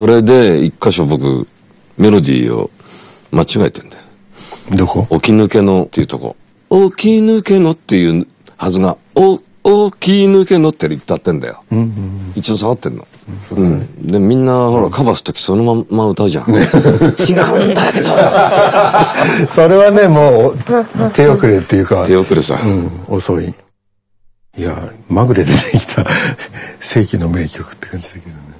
それで一箇所僕、メロディーを間違えてんだよ。どこ？起き抜けのっていうとこ。起き抜けのっていうはずが、お、起き抜けのって言ったってんだよ。うん一応触ってんの。うん。で、みんな、ほら、カバーするときそのまま歌うじゃん。違うんだけど。それはね、もう、手遅れっていうか、手遅れさ。うん、遅い。いや、まぐれでできた世紀の名曲って感じだけどね。